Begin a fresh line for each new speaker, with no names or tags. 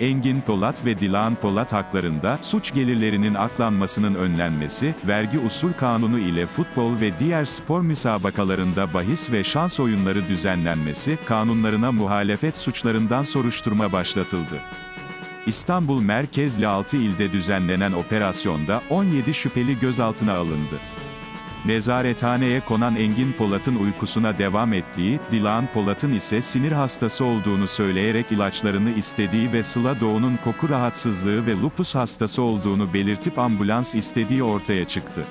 Engin Polat ve Dilan Polat haklarında suç gelirlerinin aklanmasının önlenmesi, vergi usul kanunu ile futbol ve diğer spor müsabakalarında bahis ve şans oyunları düzenlenmesi, kanunlarına muhalefet suçlarından soruşturma başlatıldı. İstanbul merkezli 6 ilde düzenlenen operasyonda 17 şüpheli gözaltına alındı. Nezarethaneye konan Engin Polat'ın uykusuna devam ettiği, Dilan Polat'ın ise sinir hastası olduğunu söyleyerek ilaçlarını istediği ve Sıla Doğu'nun koku rahatsızlığı ve lupus hastası olduğunu belirtip ambulans istediği ortaya çıktı.